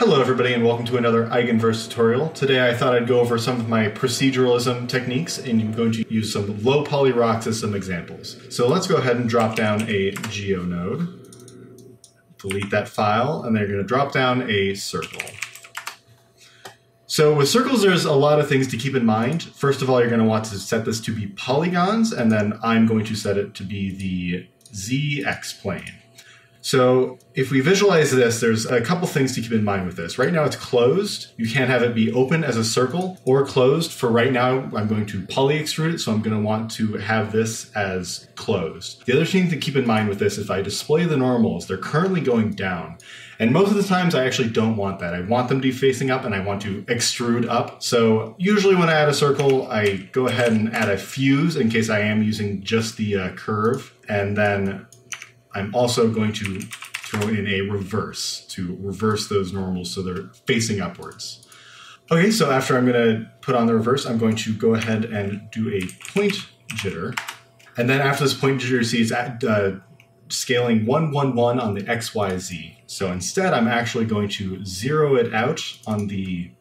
Hello everybody and welcome to another Eigenverse tutorial. Today I thought I'd go over some of my proceduralism techniques and I'm going to use some low poly rocks as some examples. So let's go ahead and drop down a geo node, delete that file, and then you're going to drop down a circle. So with circles, there's a lot of things to keep in mind. First of all, you're going to want to set this to be polygons, and then I'm going to set it to be the ZX plane. So if we visualize this, there's a couple things to keep in mind with this. Right now it's closed. You can't have it be open as a circle or closed. For right now, I'm going to poly extrude it, so I'm going to want to have this as closed. The other thing to keep in mind with this, if I display the normals, they're currently going down. And most of the times I actually don't want that. I want them to be facing up and I want to extrude up. So usually when I add a circle, I go ahead and add a fuse in case I am using just the uh, curve. And then I'm also going to throw in a reverse to reverse those normals so they're facing upwards. Okay, so after I'm going to put on the reverse, I'm going to go ahead and do a point jitter. And then after this point jitter, you see it's at, uh, scaling 111 on the XYZ. So instead, I'm actually going to zero it out on the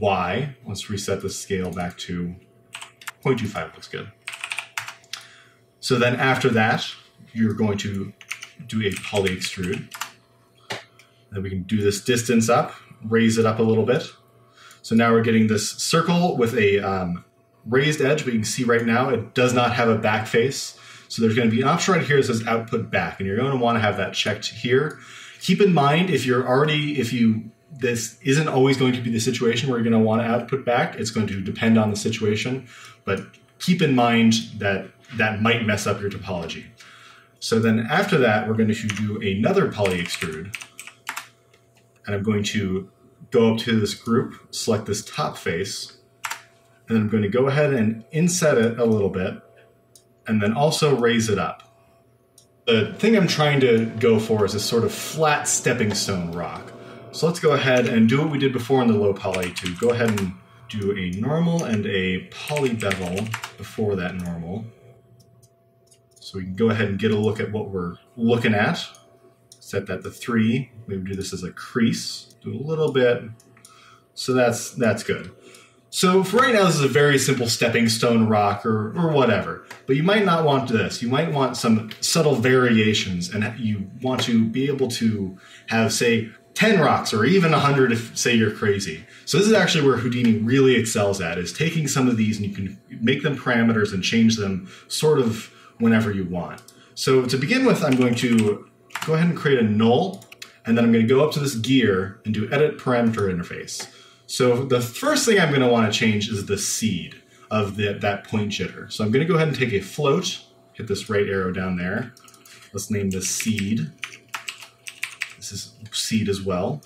Y. Let's reset the scale back to 0.25 looks good. So then after that, you're going to do a poly extrude. Then we can do this distance up, raise it up a little bit. So now we're getting this circle with a um, raised edge, but you can see right now it does not have a back face. So there's going to be an option right here that says output back, and you're going to want to have that checked here. Keep in mind if you're already, if you, this isn't always going to be the situation where you're going to want to output back. It's going to depend on the situation, but keep in mind that that might mess up your topology. So then after that, we're going to do another poly extrude. And I'm going to go up to this group, select this top face, and then I'm going to go ahead and inset it a little bit, and then also raise it up. The thing I'm trying to go for is this sort of flat stepping stone rock. So let's go ahead and do what we did before in the low poly to go ahead and do a normal and a poly bevel before that normal. So we can go ahead and get a look at what we're looking at. Set that to three. Maybe do this as a crease. Do a little bit. So that's that's good. So for right now, this is a very simple stepping stone rock or, or whatever. But you might not want this. You might want some subtle variations and you want to be able to have, say, 10 rocks or even 100 if say you're crazy. So this is actually where Houdini really excels at is taking some of these and you can make them parameters and change them sort of whenever you want. So to begin with, I'm going to go ahead and create a null, and then I'm going to go up to this gear and do edit parameter interface. So the first thing I'm going to want to change is the seed of the, that point jitter. So I'm going to go ahead and take a float, hit this right arrow down there. Let's name this seed. This is seed as well.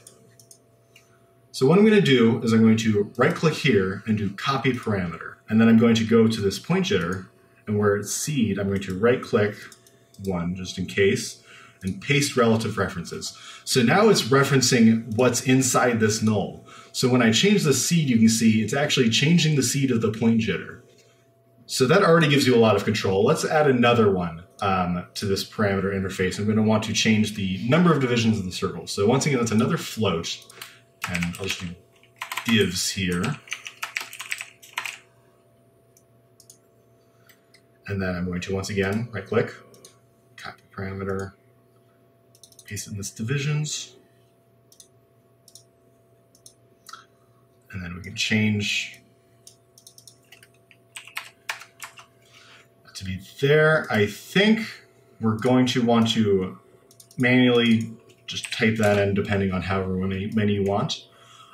So what I'm going to do is I'm going to right click here and do copy parameter. And then I'm going to go to this point jitter and where it's seed, I'm going to right click one just in case and paste relative references. So now it's referencing what's inside this null. So when I change the seed, you can see it's actually changing the seed of the point jitter. So that already gives you a lot of control. Let's add another one um, to this parameter interface. I'm going to want to change the number of divisions of the circle. So once again, that's another float. And I'll just do divs here. And then I'm going to once again right click, copy parameter, paste in this divisions. And then we can change to be there. I think we're going to want to manually just type that in depending on however many, many you want.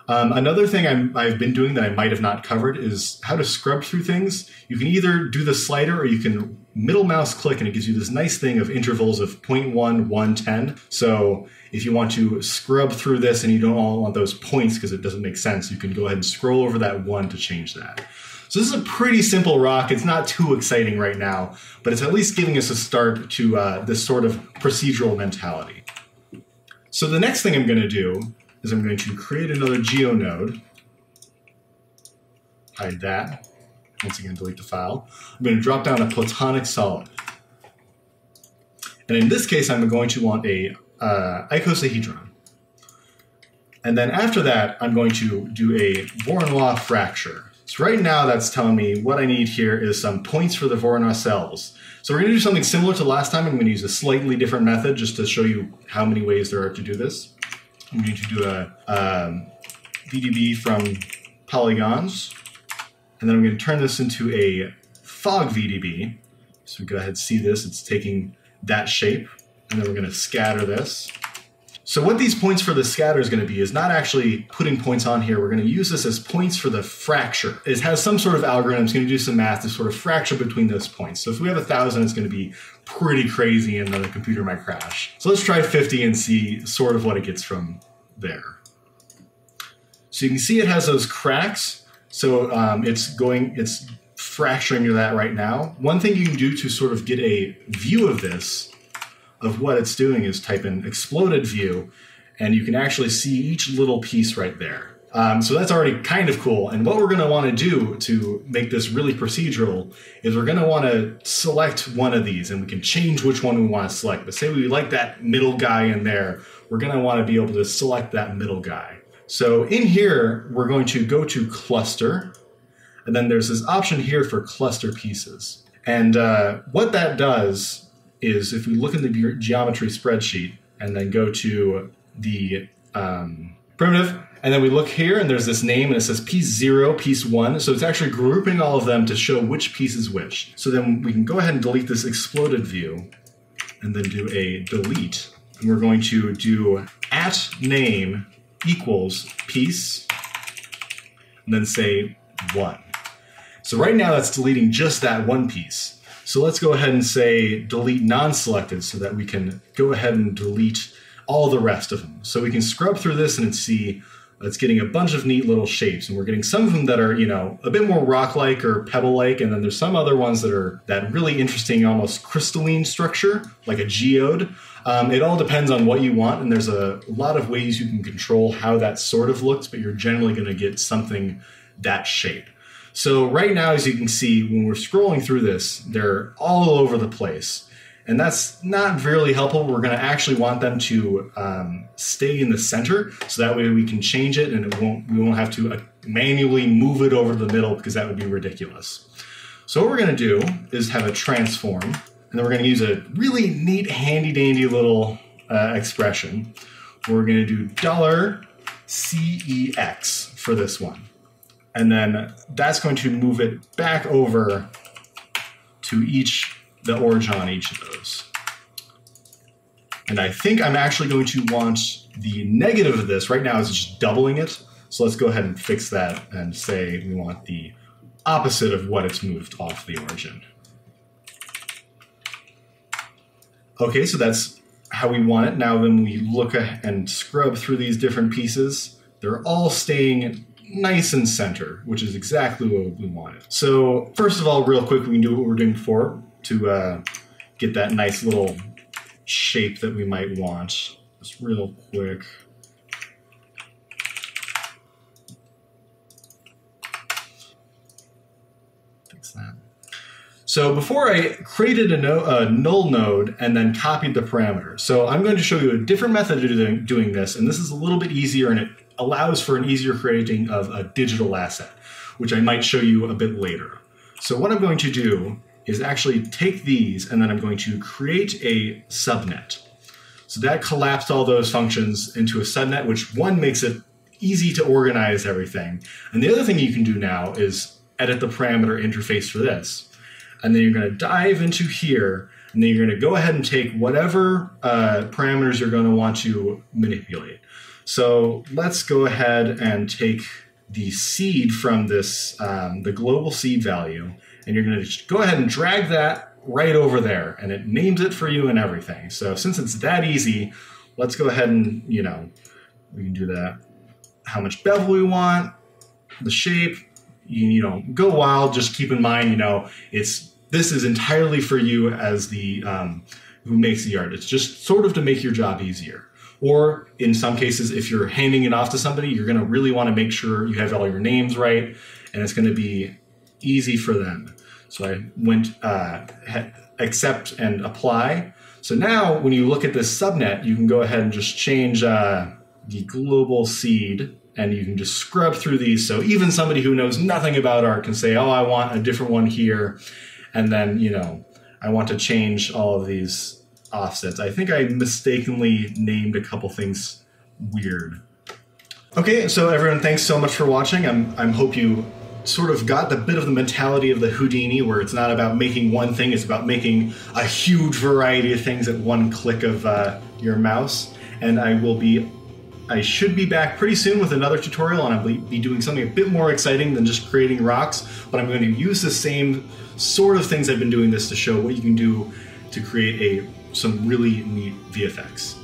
Um, another thing i have been doing that I might have not covered is how to scrub through things. You can either do the slider or you can middle mouse click and it gives you this nice thing of intervals of 0.1, 1, 10. So if you want to scrub through this and you don't all want those points because it doesn't make sense, you can go ahead and scroll over that one to change that. So this is a pretty simple rock. It's not too exciting right now, but it's at least giving us a start to uh, this sort of procedural mentality. So the next thing I'm going to do is I'm going to create another GeoNode, hide that, once again delete the file. I'm going to drop down a platonic solid. And in this case, I'm going to want a uh, icosahedron. And then after that, I'm going to do a Voronoi fracture. So right now that's telling me what I need here is some points for the Voronoi cells. So we're going to do something similar to last time. I'm going to use a slightly different method just to show you how many ways there are to do this. I'm going to do a um, VDB from polygons, and then I'm going to turn this into a fog VDB. So we go ahead and see this. It's taking that shape, and then we're going to scatter this. So what these points for the scatter is going to be is not actually putting points on here. We're going to use this as points for the fracture. It has some sort of algorithm. It's going to do some math to sort of fracture between those points. So if we have a thousand, it's going to be pretty crazy and the computer might crash. So let's try 50 and see sort of what it gets from there. So you can see it has those cracks. So um, it's going, it's fracturing that right now. One thing you can do to sort of get a view of this of what it's doing is type in exploded view, and you can actually see each little piece right there. Um, so that's already kind of cool. And what we're going to want to do to make this really procedural is we're going to want to select one of these, and we can change which one we want to select. But say we like that middle guy in there, we're going to want to be able to select that middle guy. So in here, we're going to go to cluster, and then there's this option here for cluster pieces. And uh, what that does is if we look in the geometry spreadsheet and then go to the um, primitive, and then we look here and there's this name and it says piece zero, piece one. So it's actually grouping all of them to show which piece is which. So then we can go ahead and delete this exploded view and then do a delete. And we're going to do at name equals piece and then say one. So right now that's deleting just that one piece. So let's go ahead and say delete non-selected so that we can go ahead and delete all the rest of them. So we can scrub through this and see it's getting a bunch of neat little shapes and we're getting some of them that are you know a bit more rock-like or pebble-like and then there's some other ones that are that really interesting almost crystalline structure like a geode um, it all depends on what you want and there's a lot of ways you can control how that sort of looks but you're generally going to get something that shape so right now, as you can see, when we're scrolling through this, they're all over the place. And that's not really helpful. We're going to actually want them to um, stay in the center, so that way we can change it, and it won't. We won't have to uh, manually move it over the middle because that would be ridiculous. So what we're going to do is have a transform, and then we're going to use a really neat, handy dandy little uh, expression. We're going to do dollar $CEX for this one and then that's going to move it back over to each the origin on each of those. And I think I'm actually going to want the negative of this right now is just doubling it. So let's go ahead and fix that and say we want the opposite of what it's moved off the origin. Okay, so that's how we want it. Now when we look and scrub through these different pieces. They're all staying nice and center, which is exactly what we wanted. So first of all, real quick, we can do what we are doing before to uh, get that nice little shape that we might want. Just real quick. Fix that. So before I created a, no, a, null node and then copied the parameter. So I'm going to show you a different method of doing this, and this is a little bit easier and it allows for an easier creating of a digital asset, which I might show you a bit later. So what I'm going to do is actually take these and then I'm going to create a subnet. So that collapsed all those functions into a subnet, which one makes it easy to organize everything. And the other thing you can do now is edit the parameter interface for this. And then you're going to dive into here, and then you're going to go ahead and take whatever uh, parameters you're going to want to manipulate. So let's go ahead and take the seed from this, um, the global seed value, and you're going to go ahead and drag that right over there, and it names it for you and everything. So since it's that easy, let's go ahead and, you know, we can do that. How much bevel we want, the shape, you, you know, go wild. Just keep in mind, you know, it's this is entirely for you as the um, who makes the art. It's just sort of to make your job easier. Or in some cases, if you're handing it off to somebody, you're going to really want to make sure you have all your names right, and it's going to be easy for them. So I went uh, accept and apply. So now when you look at this subnet, you can go ahead and just change uh, the global seed and you can just scrub through these. So even somebody who knows nothing about art can say, oh, I want a different one here. And then, you know, I want to change all of these offsets. I think I mistakenly named a couple things weird. Okay, so everyone, thanks so much for watching. I'm, I'm hope you sort of got the bit of the mentality of the Houdini, where it's not about making one thing; it's about making a huge variety of things at one click of uh, your mouse. And I will be, I should be back pretty soon with another tutorial, and I'll be doing something a bit more exciting than just creating rocks. But I'm going to use the same sort of things I've been doing this to show what you can do to create a some really neat VFX.